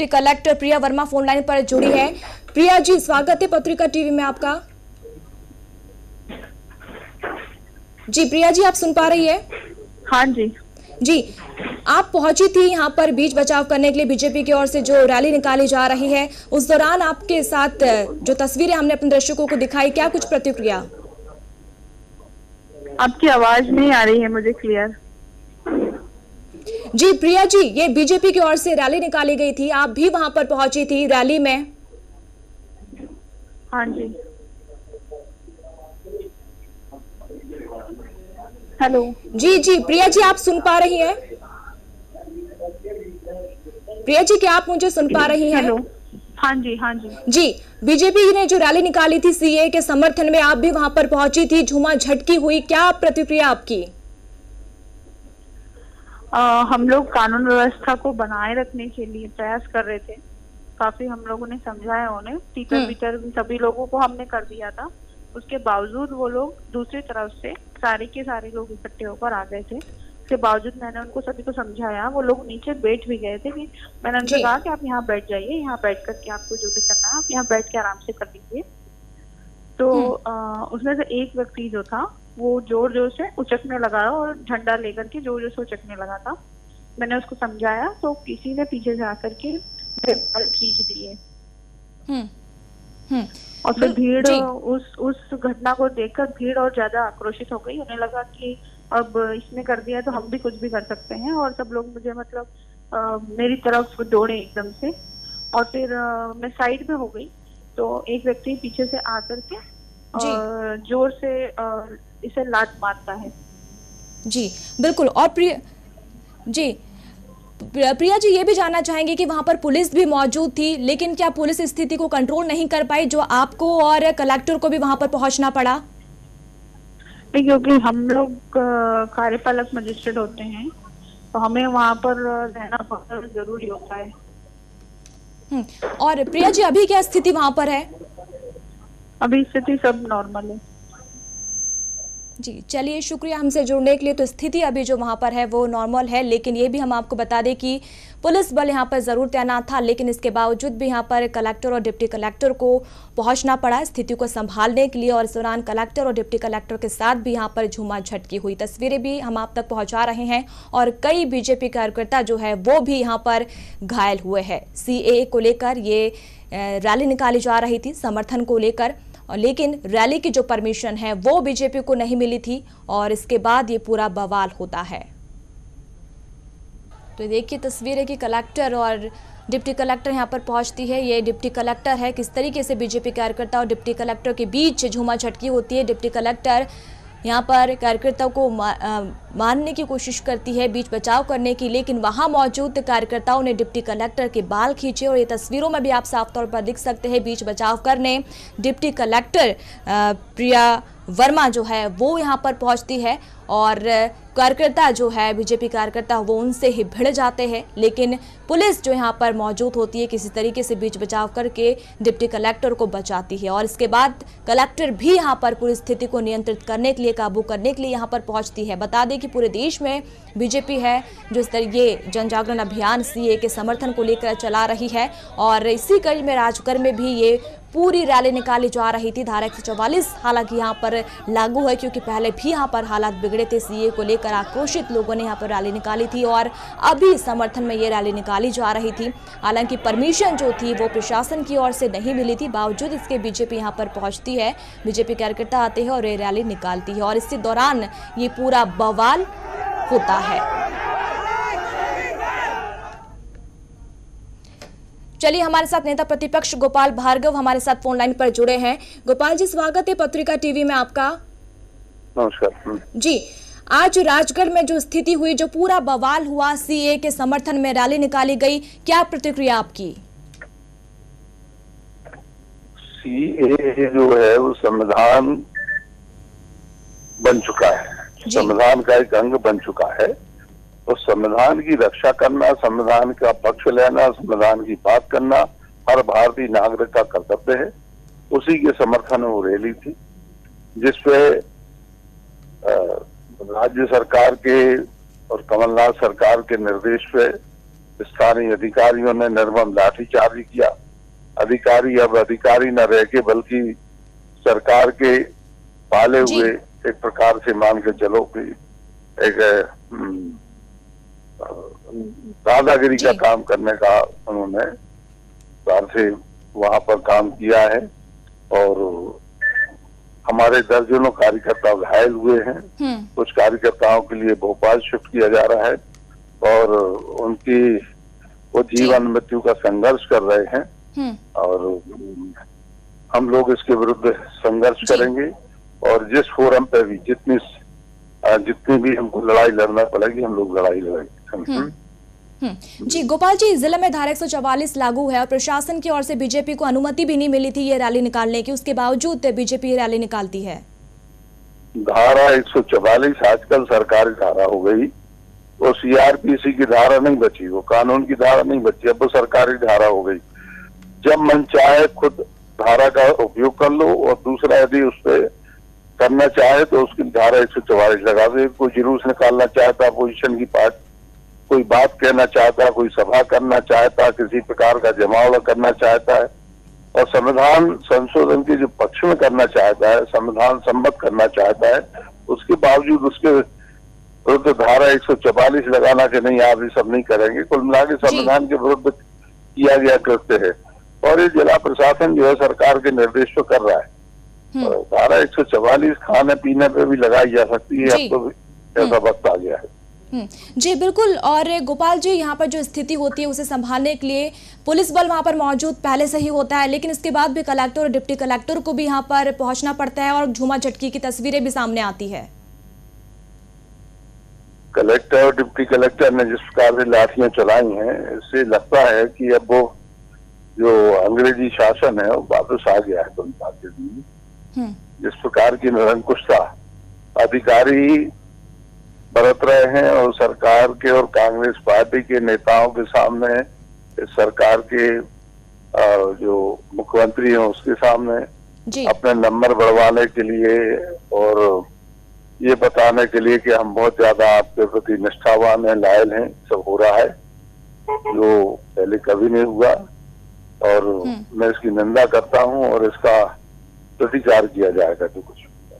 Deputy collector Priya Verma phone line पर जुड़ी है। प्रिया जी स्वागत है पत्रिका टीवी में आपका। जी प्रिया जी आप सुन पा रही है? हाँ जी। जी आप पहुँची थी यहाँ पर बीच बचाव करने के लिए बीजेपी की ओर से जो रैली निकाली जा रही है उस दौरान आपके साथ जो तस्वीरें हमने अपने दर्शकों को दिखाई क्या कुछ प्रतिक्रिया? आपकी आवाज़ नहीं आ रही है मुझे क्लियर जी प्रिया जी ये बीजेपी की ओर से रैली निकाली गई थी। आप भी वहाँ पर पहुँची थी रैली में? हाँ जी। हेलो। जी जी प्रिया जी आप सुन पा रही हैं? प्रिया जी क्या आप मुझे सुन पा रही हैं? हेलो। हाँ जी हाँ जी। जी बीजेपी ने जो रैली निकाली थी सीए के समर्थन में आप भी वहाँ पर पहुँची थी झूमा झटकी हुई। क्या प्रतिक्रिया आपकी? आ, हम लोग कानून व्यवस्था को बनाए रखने के लिए प्रयास कर रहे थे। काफ़ी हम लोगों ने समझाया उन्हें। टीचर हम्म। वीचर सभी लोगों को हमने कर दिया था। उसके बावजूद वो लोग दूसरी तरफ़ से सारे के सारे लोग इकट्ठे होकर आ गए थे। उसके बावजूद मैंने उनको सभी को समझाया। वो लोग नीचे बैठ भी गए थे कि मैंने उनसे कहा कि आप यहाँ बैठ जाइए। यहाँ बैठ करके आपको जो भी करना है आप यहाँ बैठ के आराम से कर लीजिए। तो आ, उसमें से एक व्यक्ति जो था वो ज़ोर ज़ोर से उचकने लगा और झंडा लेकर के ज़ोर ज़ोर से उचकने लगा था। मैंने उसको समझाया तो किसी ने पीछे से आकर के खींच दिए। हम्म हम्म। और फिर भीड़ उस उस घटना को देखकर भीड़ और ज़्यादा आक्रोशित हो गई। उन्हें लगा कि अब इसने कर दिया तो हम भी कुछ भी कर सकते हैं और सब लोग मुझे मतलब अ, मेरी तरफ़ दौड़े एकदम से। और फिर अ, मैं साइड में हो गई तो एक व्यक्ति पीछे से आकर के ज़ोर से अ, इसे लात मारता है। जी बिल्कुल। और प्रिय जी प्रिया जी ये भी जानना चाहेंगे कि वहाँ पर पुलिस भी मौजूद थी लेकिन क्या पुलिस स्थिति को कंट्रोल नहीं कर पाई जो आपको और कलेक्टर को भी वहाँ पर पहुँचना पड़ा? नहीं क्योंकि हम लोग कार्यपालक मजिस्ट्रेट होते हैं तो हमें वहाँ पर रहना बहुत ज़रूरी होता है। हम्म, और प्रिया जी अभी क्या स्थिति वहाँ पर है? अभी स्थिति सब नॉर्मल है। जी, चलिए, शुक्रिया हमसे जुड़ने के लिए। तो स्थिति अभी जो वहाँ पर है, वो नॉर्मल है, लेकिन ये भी हम आपको बता दें कि पुलिस बल यहाँ पर ज़रूर तैनात था, लेकिन इसके बावजूद भी यहाँ पर कलेक्टर और डिप्टी कलेक्टर को पहुँचना पड़ा स्थिति को संभालने के लिए, और इस दौरान कलेक्टर और डिप्टी कलेक्टर के साथ भी यहाँ पर झूमा झटकी हुई तस्वीरें भी हम आप तक पहुँचा रहे हैं, और कई बीजेपी कार्यकर्ता जो है, वो भी यहाँ पर घायल हुए हैं। सी को लेकर ये रैली निकाली जा रही थी, समर्थन को लेकर। लेकिन रैली की जो परमिशन है, वो बीजेपी को नहीं मिली थी और इसके बाद ये पूरा बवाल होता है। तो देखिए तस्वीर है कि कलेक्टर और डिप्टी कलेक्टर यहाँ पर पहुँचती है। ये डिप्टी कलेक्टर है, किस तरीके से बीजेपी कार्यकर्ता और डिप्टी कलेक्टर के बीच झूमा झटकी होती है। डिप्टी कलेक्टर यहाँ पर कार्यकर्ताओं को मारने की कोशिश करती है, बीच बचाव करने की, लेकिन वहाँ मौजूद कार्यकर्ताओं ने डिप्टी कलेक्टर के बाल खींचे और ये तस्वीरों में भी आप साफ़ तौर पर दिख सकते हैं, बीच बचाव करने। डिप्टी कलेक्टर प्रिया वर्मा जो है, वो यहाँ पर पहुँचती है और कार्यकर्ता जो है, बीजेपी कार्यकर्ता, वो उनसे ही भिड़ जाते हैं। लेकिन पुलिस जो यहाँ पर मौजूद होती है, किसी तरीके से बीच बचाव करके डिप्टी कलेक्टर को बचाती है। और इसके बाद कलेक्टर भी यहाँ पर पूरी स्थिति को नियंत्रित करने के लिए, काबू करने के लिए यहाँ पर पहुँचती है। बता दें कि पूरे देश में बीजेपी है, जो ये जन जागरण अभियान सीए के समर्थन को लेकर चला रही है। और इसी कड़ी में राजगढ़ में भी ये पूरी रैली निकाली जा रही थी धारा एक हालाँकि यहाँ पर लागू है क्योंकि पहले भी यहाँ पर हालात बिगड़े थे सीए को लेकर आक्रोशित लोगों ने यहाँ पर रैली निकाली थी और अभी समर्थन में ये रैली निकाली जा रही थी। हालाँकि परमिशन जो थी वो प्रशासन की ओर से नहीं मिली थी, बावजूद इसके बीजेपी यहाँ पर पहुँचती है। बीजेपी कार्यकर्ता आते हैं और ये रैली निकालती है और इसी दौरान ये पूरा बवाल होता है। चलिए हमारे साथ नेता प्रतिपक्ष गोपाल भार्गव हमारे साथ फ़ोन लाइन पर जुड़े हैं। गोपाल जी स्वागत है पत्रिका टीवी में आपका। नमस्कार। जी आज राजगढ़ में जो स्थिति हुई जो पूरा बवाल हुआ सीए के समर्थन में रैली निकाली गई क्या प्रतिक्रिया आपकी? सीए जो है वो संविधान बन चुका है। संविधान का एक अंग बन चुका है। तो संविधान की रक्षा करना संविधान का पक्ष लेना संविधान की बात करना हर भारतीय नागरिक का कर्तव्य है। उसी के समर्थन में वो रैली थी जिसपे राज्य सरकार के और कमलनाथ सरकार के निर्देश पे स्थानीय अधिकारियों ने निर्मम लाठीचार्ज किया। अधिकारी अब अधिकारी न रह के बल्कि सरकार के पाले हुए एक प्रकार से मान के चलो कि एक हम्म, दादागिरी का काम करने का उन्होंने प्रकार से वहाँ पर काम किया है और हमारे दर्जनों कार्यकर्ता घायल हुए हैं। हम्म। कुछ कार्यकर्ताओं के लिए भोपाल शिफ्ट किया जा रहा है और उनकी वो जीवन मृत्यु का संघर्ष कर रहे हैं। हम्म। और हम लोग इसके विरुद्ध संघर्ष करेंगे और जिस फोरम पे भी जितनी जितनी भी हमको लड़ाई लड़ना पड़ेगी हम लोग लड़ाई लड़ेंगे। जी। गोपाल जी ज़िले में धारा 144 लागू है और प्रशासन की ओर से बीजेपी को अनुमति भी नहीं मिली थी ये रैली निकालने की। उसके बावजूद बीजेपी रैली निकालती है। धारा 144 आजकल सरकारी धारा हो गई। वो सीआरपीसी की धारा नहीं बची वो कानून की धारा नहीं बची अब वो सरकारी धारा हो गई। जब मन चाहे खुद धारा का उपयोग कर लो और दूसरा यदि उस पर करना चाहे तो उसकी धारा एक सौ चौवालीस लगा दो। कोई जुलूस निकालना चाहता अपोजिशन की पार्ट कोई बात कहना चाहता है कोई सभा करना चाहता है किसी प्रकार का जमावड़ा करना चाहता है और संविधान संशोधन के जो पक्ष में करना चाहता है संविधान सम्मत करना चाहता है उसके बावजूद उसके विरुद्ध तो धारा 144 लगाना कि नहीं आप ये सब नहीं करेंगे। कुल मिला के संविधान के विरुद्ध किया गया कृत्य है। और ये जिला प्रशासन जो है सरकार के निर्देश पर कर रहा है। हम्म। धारा 144 खाने पीने पे भी लगाई जा सकती है अब तो ऐसा वक्त आ गया है। हम्म, जी बिल्कुल। और गोपाल जी यहाँ पर जो स्थिति होती है उसे संभालने के लिए पुलिस बल वहाँ पर मौजूद पहले से ही होता है लेकिन इसके बाद भी कलेक्टर और डिप्टी कलेक्टर को भी यहाँ पर पहुँचना पड़ता है और झूमा झटकी की तस्वीरें भी सामने आती है। कलेक्टर और डिप्टी कलेक्टर ने जिस प्रकार से लाठियाँ चलाई हैं इससे लगता है कि अब वो जो अंग्रेज़ी शासन है वो वापस आ गया है। हम्म। जिस प्रकार की निरंकुशता अधिकारी बरत रहे हैं और सरकार के और कांग्रेस पार्टी के नेताओं के सामने इस सरकार के जो मुख्यमंत्री हैं उसके सामने जी। अपने नंबर बढ़वाने के लिए और ये बताने के लिए कि हम बहुत ज़्यादा आपके प्रति निष्ठावान हैं लायल हैं सब हो रहा है। जो पहले कभी नहीं हुआ और मैं इसकी निंदा करता हूँ और इसका प्रतिकार किया जाएगा जो कुछ।